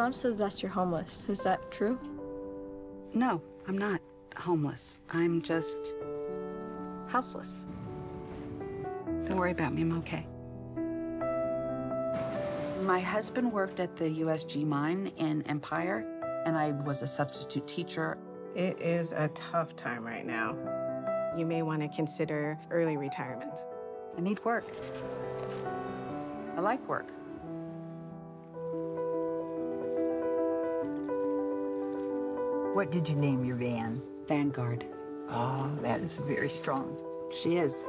mom said that you're homeless. Is that true? No, I'm not homeless. I'm just houseless. Don't worry about me, I'm okay. My husband worked at the USG mine in Empire, and I was a substitute teacher. It is a tough time right now. You may want to consider early retirement. I need work. I like work. What did you name your van? Vanguard. Oh, that is very strong. She is.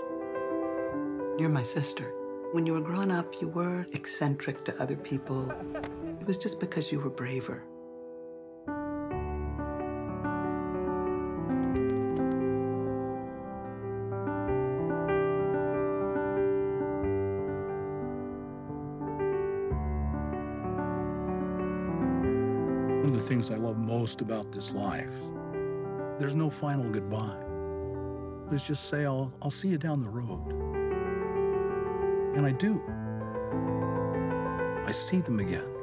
You're my sister. When you were growing up, you were eccentric to other people. It was just because you were braver. One of the things I love most about this life, there's no final goodbye. There's just say, I'll, I'll see you down the road. And I do. I see them again.